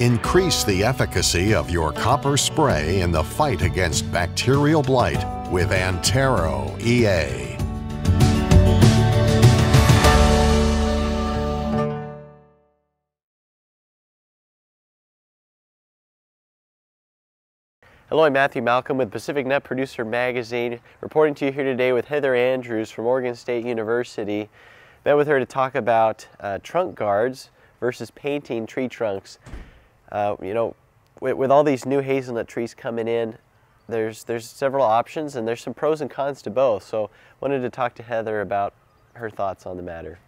Increase the efficacy of your copper spray in the fight against bacterial blight with Antero EA. Hello, I'm Matthew Malcolm with Pacific Nut Producer Magazine, reporting to you here today with Heather Andrews from Oregon State University. Met with her to talk about uh, trunk guards versus painting tree trunks. Uh, you know, with, with, all these new hazelnut trees coming in, there's, there's several options and there's some pros and cons to both. So wanted to talk to Heather about her thoughts on the matter.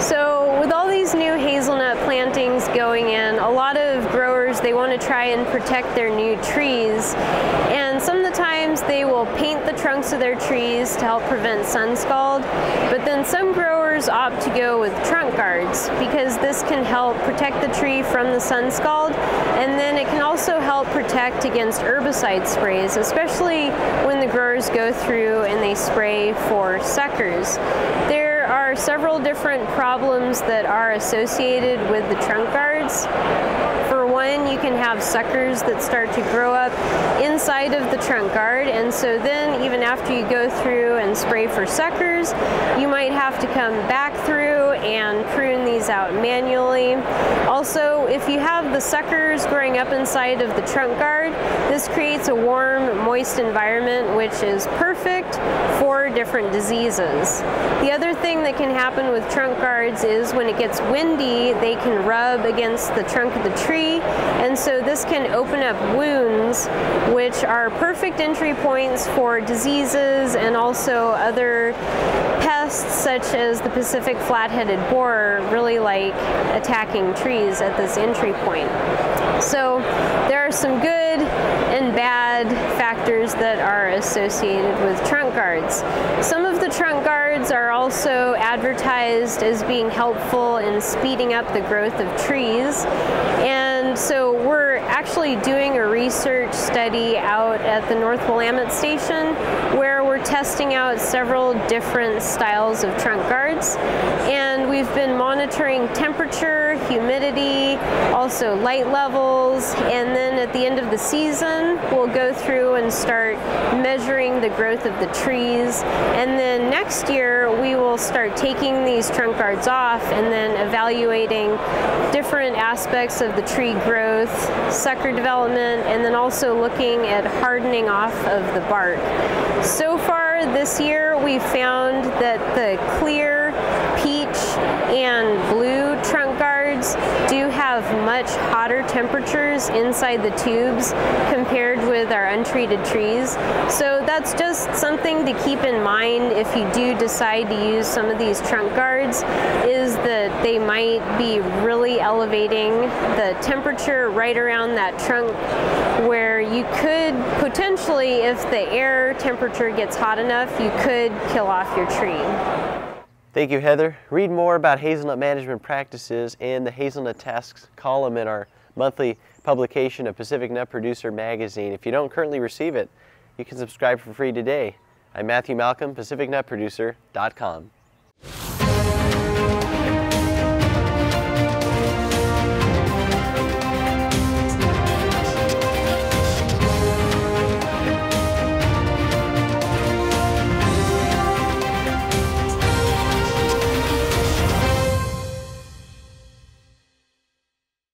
So with all these new hazelnut plantings going in, a lot of growers, they want to try and protect their new trees. And some of the times they will paint the trunks of their trees to help prevent sun scald. But then some growers opt to go with trunk guards because this can help protect the tree from the sun scald. And then it can also help protect against herbicide sprays, especially when the growers go through and they spray for suckers. There are several different problems that are associated with the trunk guards. One, you can have suckers that start to grow up inside of the trunk guard, and so then even after you go through and spray for suckers, you might have to come back through and prune these out manually. Also, if you have the suckers growing up inside of the trunk guard, this creates a warm, moist environment, which is perfect for different diseases. The other thing that can happen with trunk guards is when it gets windy, they can rub against the trunk of the tree, and so this can open up wounds, which are perfect entry points for diseases and also other pests such as the Pacific flat-headed borer really like attacking trees at this entry point. So there are some good and bad factors that are associated with trunk guards. Some of the trunk guards are also advertised as being helpful in speeding up the growth of trees. And Um, so we're actually doing a research study out at the North Willamette Station where we're testing out several different styles of trunk guards. And we've been monitoring temperature, humidity, also light levels, and then at the end of the season, we'll go through and start measuring the growth of the trees. And then next year, we will start taking these trunk guards off and then evaluating different aspects of the tree growth, sucker development, and then also looking at hardening off of the bark. So far this year, we found that the clear, peach, and blue trunk guards do have much hotter temperatures inside the tubes compared with our untreated trees. So that's just something to keep in mind if you do decide to use some of these trunk guards is that they might be really elevating the temperature right around that trunk where you could potentially, if the air temperature gets hot enough, you could kill off your tree. Thank you, Heather. Read more about hazelnut management practices in the Hazelnut Tasks column in our monthly publication of Pacific Nut Producer Magazine. If you don't currently receive it, you can subscribe for free today. I'm Matthew Malcolm, PacificNutProducer.com.